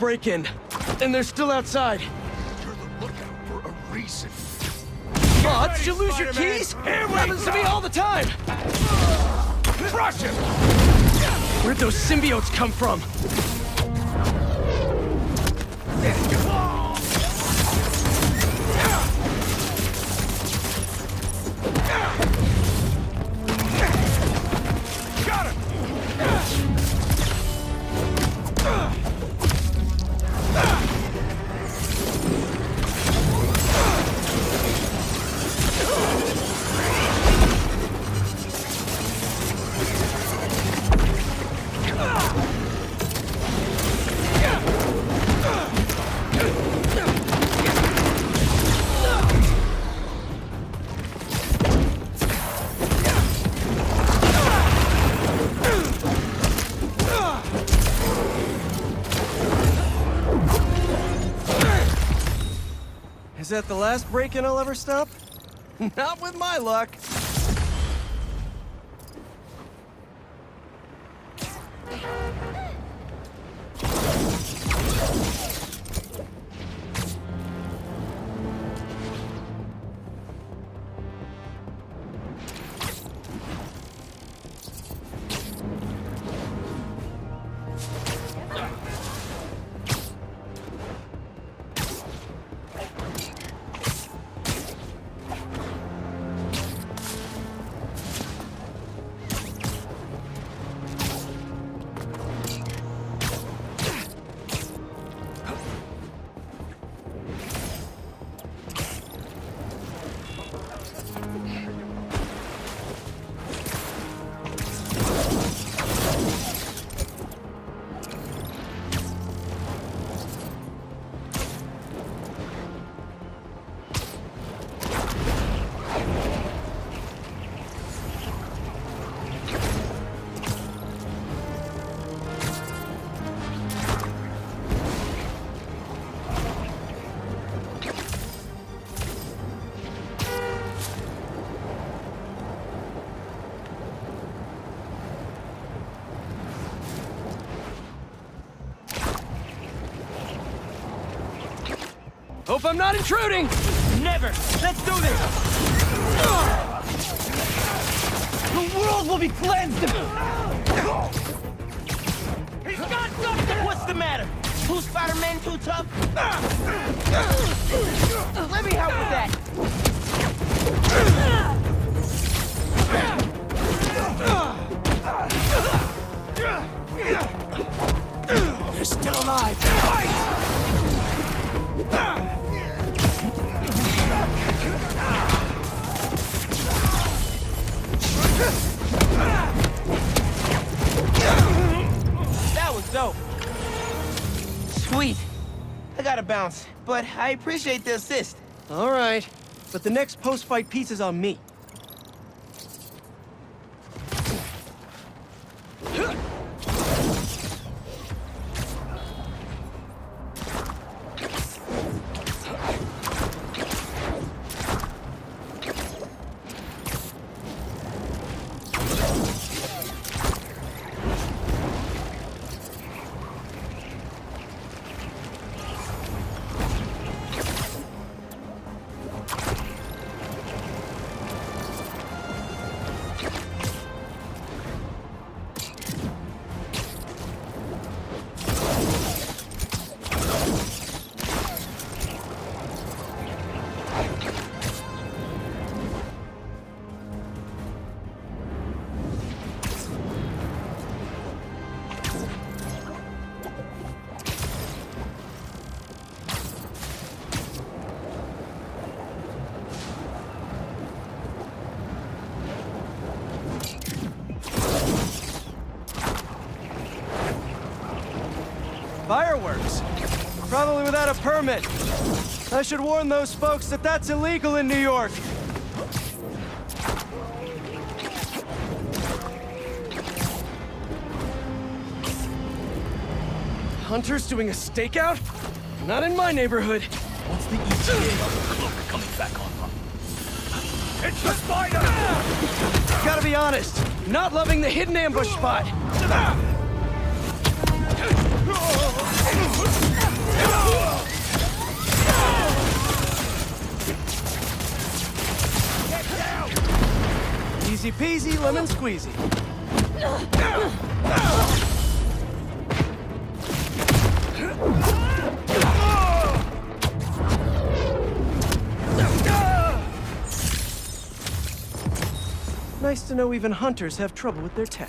Break-in. And they're still outside. You're the lookout for a reason. Aw, did you lose your keys? Happens to me all the time! Crush him! Where'd those symbiotes come from? Is that the last break-in I'll ever stop? Not with my luck. Hope I'm not intruding! Never! Let's do this! The world will be cleansed! He's got something! What's the matter? Who's Spider-Man too tough? Let me help with that! You're still alive! Bounce, but I appreciate the assist. All right, but the next post-fight piece is on me. Probably without a permit. I should warn those folks that that's illegal in New York. Hunters doing a stakeout? Not in my neighborhood. What's the ETA cloak coming back on? It's the spider! Gotta be honest, not loving the hidden ambush spot. Peasy, lemon squeezy. Nice to know even hunters have trouble with their tech.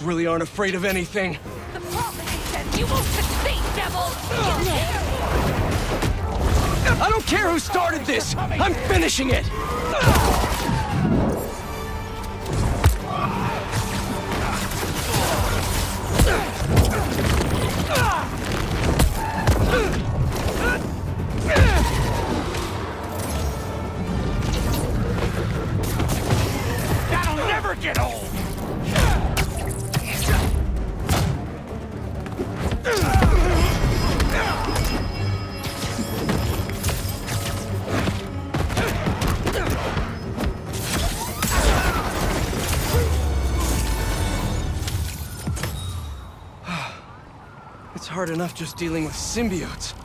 Cultists really aren't afraid of anything. The prophecy says you won't succeed, devil! I don't care who started this! I'm finishing it! That'll never get old! It's hard enough just dealing with symbiotes.